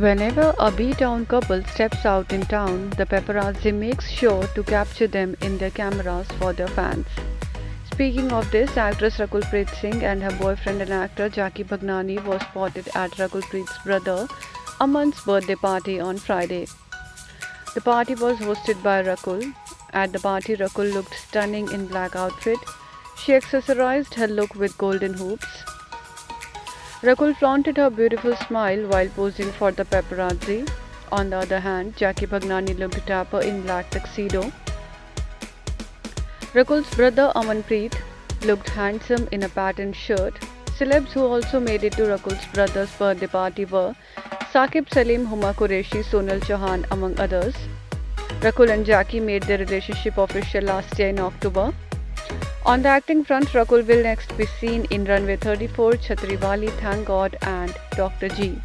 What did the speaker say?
Whenever a B-Town couple steps out in town, the paparazzi makes sure to capture them in their cameras for their fans. Speaking of this, actress Rakul Preet Singh and her boyfriend and actor Jackky Bhagnani was spotted at Rakul Preet's brother Aman's birthday party on Friday. The party was hosted by Rakul. At the party, Rakul looked stunning in black outfit. She accessorized her look with golden hoops. Rakul flaunted her beautiful smile while posing for the paparazzi. On the other hand, Jackky Bhagnani looked dapper in black tuxedo. Rakul's brother Amanpreet looked handsome in a patterned shirt. Celebs who also made it to Rakul's brother's birthday party were Saqib Salim, Huma Qureshi, Sonal Chauhan, among others. Rakul and Jackky made their relationship official last year in October. On the acting front, Rakul will next be seen in Runway 34, Chhatrivali, Thank God, and Dr. G.